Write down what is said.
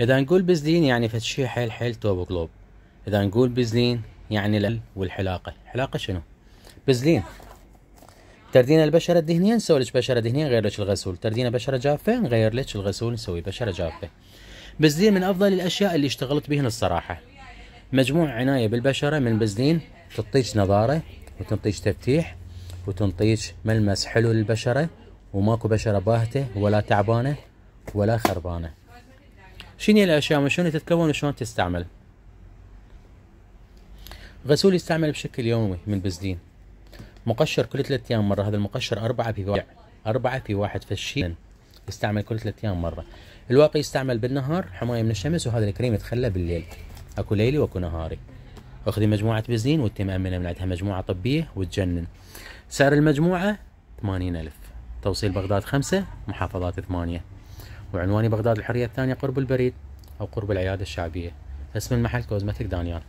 إذا نقول بزلين يعني فد شي حيل حيل توب قلوب إذا نقول بزلين يعني الال والحلاقة. حلاقة شنو؟ بزلين. تردينا البشره الدهنيه نسوي لك بشره دهنيه نغير لك الغسول. تردينا بشره جافة نغير لك الغسول نسوي بشره جافة. بزلين من أفضل الأشياء اللي اشتغلت بهن الصراحة. مجموع عناية بالبشرة من بزلين تعطيك نضاره وتنطيك تفتيح وتنطيك ملمس حلو للبشرة وماكو بشرة باهتة ولا تعبانة ولا خربانة. شنو الأشياء وشلون تتكون وشلون تستعمل؟ غسول يستعمل بشكل يومي من بزدين. مقشر كل ثلاث أيام مرة. هذا المقشر أربعة في واحد. أربعة في واحد فشي يستعمل كل ثلاث أيام مرة. الواقي يستعمل بالنهار حماية من الشمس وهذا الكريم يتخلى بالليل. أكو ليلي وأكو نهاري. أخذي مجموعة بزين وانت مأمنه من عندها مجموعة طبية وتجنن. سعر المجموعة ثمانين ألف. توصيل بغداد خمسة محافظات ثمانية. وعنواني بغداد الحرية الثانية قرب البريد أو قرب العيادة الشعبية. اسم المحل كوزمتك دانيال.